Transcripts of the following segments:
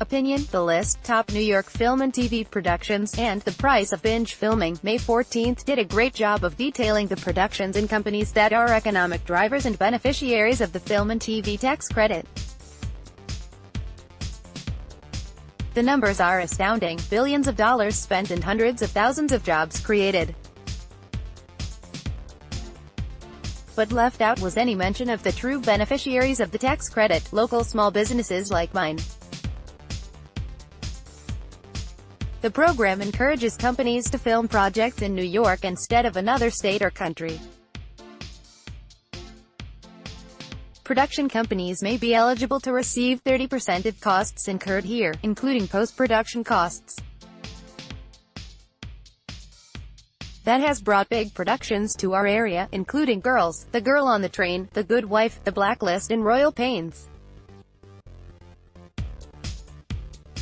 Opinion, The List, Top New York Film and TV Productions, and The Price of Binge Filming, May 14, did a great job of detailing the productions and companies that are economic drivers and beneficiaries of the film and TV tax credit. The numbers are astounding, billions of dollars spent and hundreds of thousands of jobs created. But left out was any mention of the true beneficiaries of the tax credit, local small businesses like mine. The program encourages companies to film projects in New York instead of another state or country. Production companies may be eligible to receive 30% of costs incurred here, including post-production costs. That has brought big productions to our area, including Girls, The Girl on the Train, The Good Wife, The Blacklist and Royal Pains.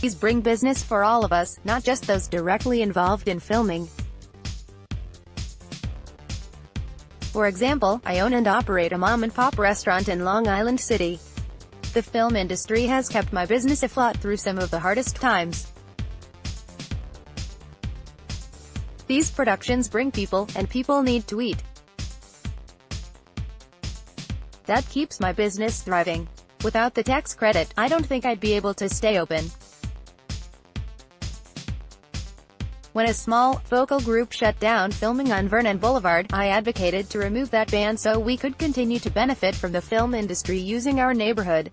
These bring business for all of us, not just those directly involved in filming. For example, I own and operate a mom-and-pop restaurant in Long Island City. The film industry has kept my business afloat through some of the hardest times. These productions bring people, and people need to eat. That keeps my business thriving. Without the tax credit, I don't think I'd be able to stay open. When a small, vocal group shut down filming on Vernon Boulevard, I advocated to remove that ban so we could continue to benefit from the film industry using our neighborhood.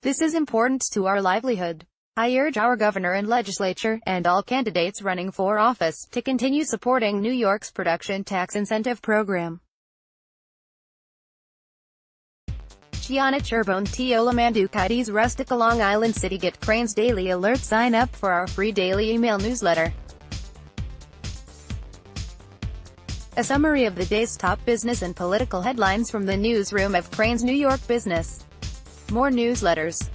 This is important to our livelihood. I urge our governor and legislature, and all candidates running for office, to continue supporting New York's production tax incentive program. Gianna Cherbone Tiola Mandukaitis Rustica Long Island City Get Crain's Daily Alert Sign up for our free daily email newsletter. A summary of the day's top business and political headlines from the newsroom of Crain's New York Business. More newsletters